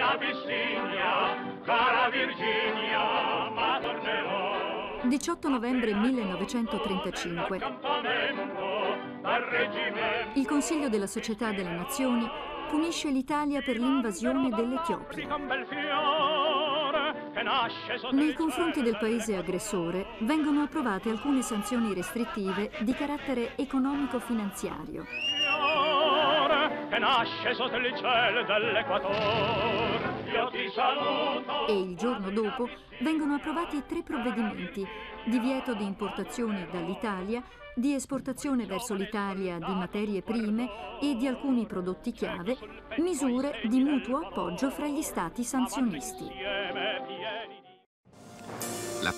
Abissinia, cara Virginia, ma tornerò. 18 novembre 1935. Il Consiglio della Società delle Nazioni punisce l'Italia per l'invasione dell'Etiopia. Nei confronti del paese aggressore vengono approvate alcune sanzioni restrittive di carattere economico-finanziario. E il giorno dopo vengono approvati tre provvedimenti: divieto di importazioni dall'Italia, di esportazione verso l'Italia di materie prime e di alcuni prodotti chiave, misure di mutuo appoggio fra gli stati sanzionisti. La...